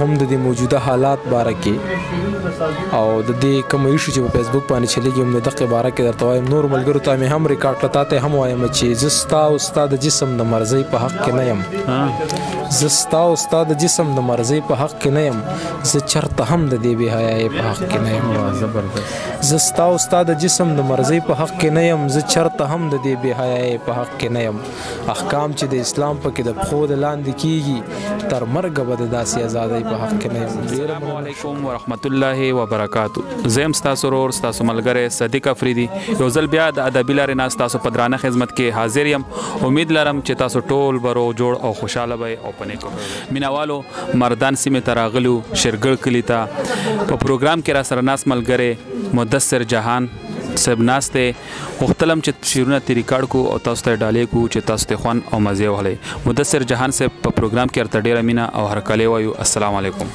هم د دې موجوده حالات باره کې او د دې کوم ایشو چې په فیسبوک باندې چلیږي هم د دقه باره کې درته وایم نور ملګرو ته مې هم ریکارډ کړه ته هم وایم چې زستا او استاد جسم د مرزي په حق کې نه يم زستا او استاد جسم د مرزي په حق کې نه يم زه چرته هم د دې بهایي په حق کې نه يم زبردست زستا او استاد جسم د مرزي په حق کې نه يم زه چرته هم د دې بهایي په حق کې نه يم احکام چې د اسلام په کې د پخو د لاندې کیږي تر مرګ به د داسې ازادۍ په حق کې نه السلام علیکم ورحمت الله وبرکاتو زم تاسو ورور تاسو ملګری صدیق افریدي یو ځل بیا د ادبی لارې ناس تاسو په درانه خدمت کې حاضر یم امید لرم چې تاسو ټول برو جوړ او خوشاله وي او پنه کو مینوالو مردان سیمه تراغلو شرګړ کلی ته په پروګرام کې را سره ناس ملګری مدثر جهان صاحب ناشته غوښتلم چې شعرونه ترې ریکارډ کو او تاسو ته ډالۍ کو چې تاسو ته خوند او مزه واخلئ مدثر جهان صاحب په پروګرام کې ارته ډیره مینه او هرکلی وایو السلام علیکم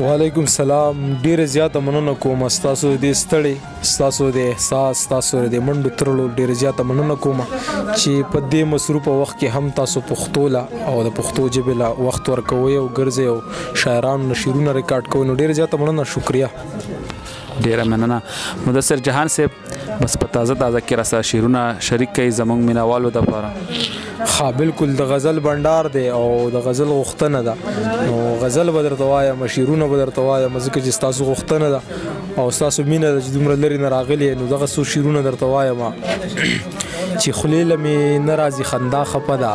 وعلیکم سلام ډیر زیاته مننه کوم تاسو دې ستړي تاسو دې احساس تاسو دې منډو ترلو ډیر زیاته مننه کوم چې په دې مصروف وخت کې هم تاسو پښتو لا او د پښتو ژبې لا وخت ورکوي او ګرځي او شاعرانو نشرونه ریکارډ کوي نو ډیر زیاته مننه شکریا ډیر مننه مدثر جهان صاحب بس په تازه تازه کې راسره شعرونه شریک کړئ زمونږ مینوالو دپاره ښه بالکل د غزل بنډار دی او د غزل غوښتنه ده نو غزل به درته وایم شعرونه به درته وایم ځکه چې ستاسو غوښتنه ده او ستاسو مینه ده چې دومره لرې نه راغلي نو دغه څو شعرونه درته وایم چې خلی لمه ناراضي خندا خپه ده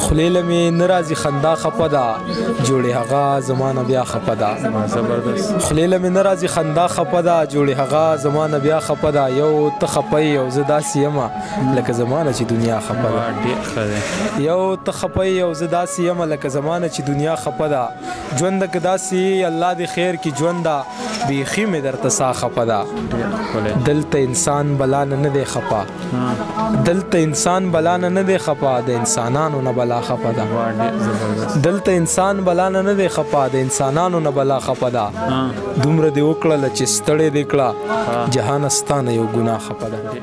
خلی لمه ناراضي خندا خپه ده جوړي هغه زمانه بیا خپه ده زبردست خلی لمه ناراضي خندا خپه ده جوړي هغه زمانه بیا خپه ده یو ته خپه یو زدا سیما لکه زمانه چې دنیا خپه ده ډیر خره یو ته خپه یو زدا سیما لکه زمانه چې دنیا خپه ده ژوند کدا سی الله دې خیر کې ژوند بیخی می درته سا خپه ده دلته انسان بلانه نه دی خپه دلته انسان بلانه نه دی خپه د انسانانو نه بلا خپه ده دلته انسان بلانه نه دی خپه د انسانانو نه بلا خپه ده دومره دی وکړه چې ستړې دی کړه جهان ستانه یو ګناه خپه ده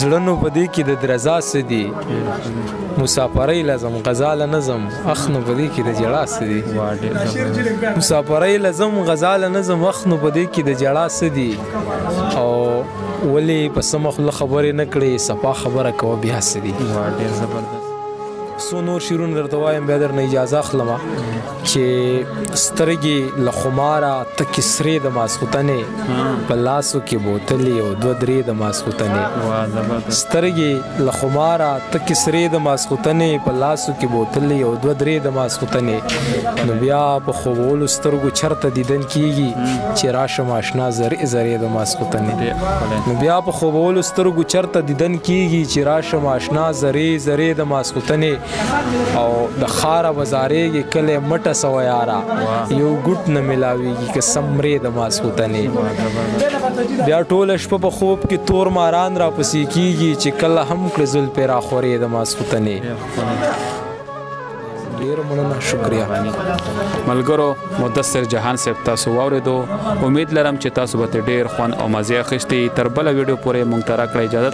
زړه نو په دې کې د درزا څه دي مسافرۍ لازم غزاله نظم اخ نو په دې کې د جړا څه دي مسافرۍ لازم غزاله نظم اخ نو په دې کې د جړا څه دي او ولې په سمه خوله خبرې نه کړې صفا خبره کوه بیا څه دي ډېر زبردست څو نور شعرونه درته وایم بیا درنه اجازه اخلم چې سترګې له خماره تکې سرې د ماسختنې په لاسو کې بوتلې او دو درې د ماسختنې سترګې له خماره تکې سرې د ماسختنې په لاسو کې بوتلې او دو درې د ماسختنې نو بیا په خوولو سترګو چرته دیدن کیږي چې راشه ماشنا زرې زرې د ماسختنې نو بیا په خوولو سترګو چرته دیدن کیږي چې راشه ماشنا زرې زرې د ماسختنې او د خار وزارېږي کله مټه سو یارا یو ګټ نه ملاويږي که سمرې د ماسوتنې بیا ټول شپه په خوب کې تور ماران را پسې کیږي چې کله هم کړ زل پر اخورې د ماسوتنې ډیر مننه شکریا ملګرو مدثر جهان صاحب تاسو واوریدو امید لرم چې تاسو به ډیر خوان او مزه اخیستي تر بل ویډیو پورې مونږ ته راکړی اجازه